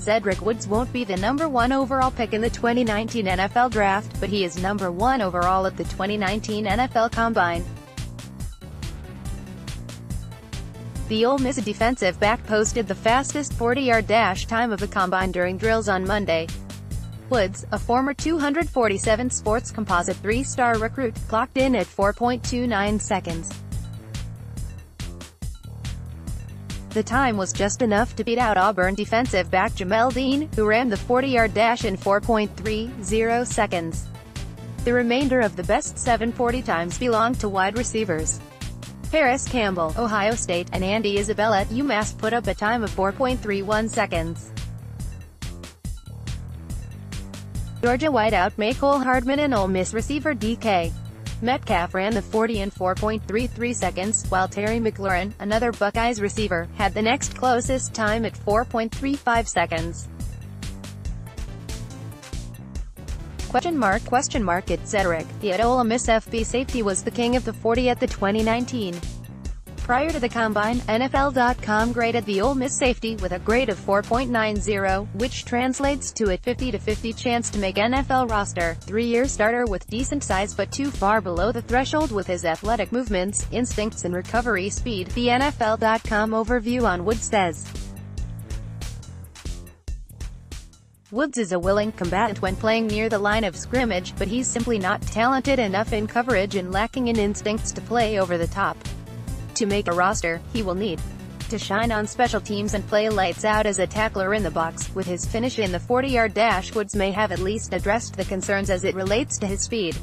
Zedrick Woods won't be the number one overall pick in the 2019 NFL Draft, but he is number one overall at the 2019 NFL Combine. The Ole Miss defensive back posted the fastest 40-yard dash time of the Combine during drills on Monday. Woods, a former 247 Sports Composite three-star recruit, clocked in at 4.29 seconds. The time was just enough to beat out Auburn defensive back Jamel Dean, who ran the 40-yard dash in 4.30 seconds. The remainder of the best 740 times belonged to wide receivers. Parris Campbell, Ohio State, and Andy Isabella, at UMass put up a time of 4.31 seconds. Georgia wideout Mecole Hardman and Ole Miss receiver DK. Metcalf ran the 40 in 4.33 seconds, while Terry McLaurin, another Buckeyes receiver, had the next closest time at 4.35 seconds. Question mark, question mark Zedrick, the Ole Miss FB safety was the king of the 40 at the 2019 Prior to the combine, NFL.com graded the Ole Miss safety with a grade of 4.90, which translates to a 50-50 chance to make NFL roster. Three-year starter with decent size but too far below the threshold with his athletic movements, instincts and recovery speed, the NFL.com overview on Woods says. Woods is a willing combatant when playing near the line of scrimmage, but he's simply not talented enough in coverage and lacking in instincts to play over the top. To make a roster, he will need to shine on special teams and play lights out as a tackler in the box. With his finish in the 40-yard dash Woods may have at least addressed the concerns as it relates to his speed.